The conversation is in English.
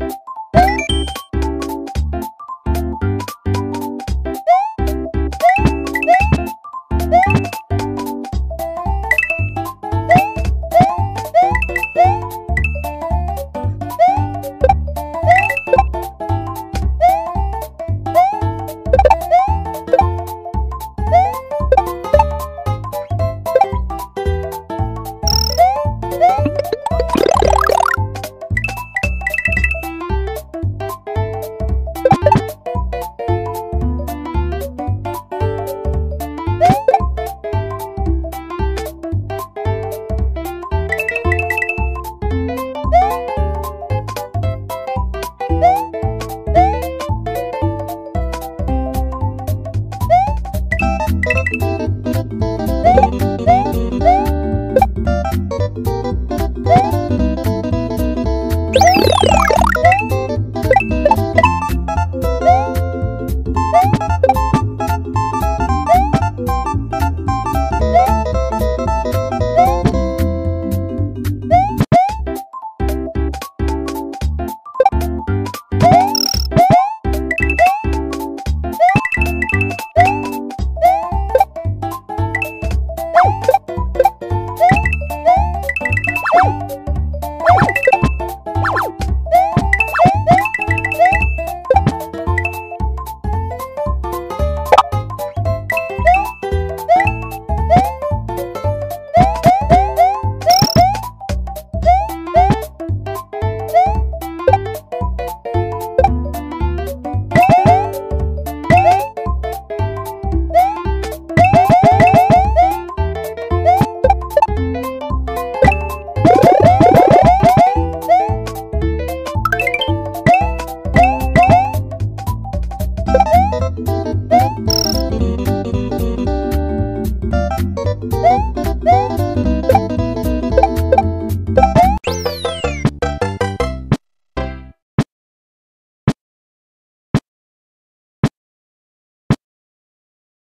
うん。Boop, boop, boop.